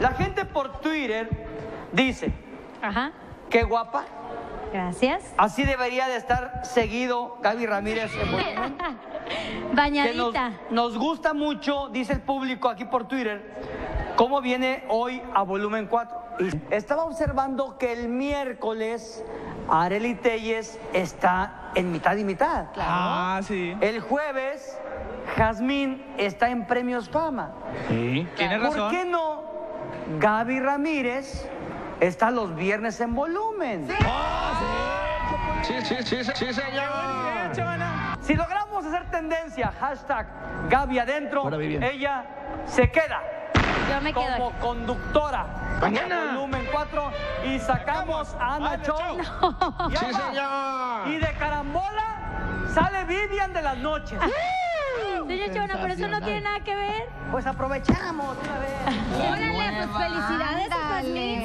La gente por Twitter dice, Ajá. qué guapa. Gracias. Así debería de estar seguido Gaby Ramírez en. Que nos, Bañadita. nos gusta mucho, dice el público aquí por Twitter, cómo viene hoy a volumen 4. Y estaba observando que el miércoles Arely Telles está en mitad y mitad. Ah, sí. El jueves Jazmín está en Premios Fama. Sí, tienes ¿Por razón. qué no Gaby Ramírez está los viernes en volumen? Sí, sí, sí, sí, sí, señor. Bien, chavana. Si logramos hacer tendencia, hashtag Gaby adentro, ella se queda Yo me quedo como aquí. conductora. Mañana. Volumen 4 y sacamos a Ana chau. Y Sí, señor. Y de carambola sale Vivian de las noches. Señor Chavana, pero eso no tiene nada que ver. Pues aprovechamos una vez. Órale, pues felicidades a Jazmín.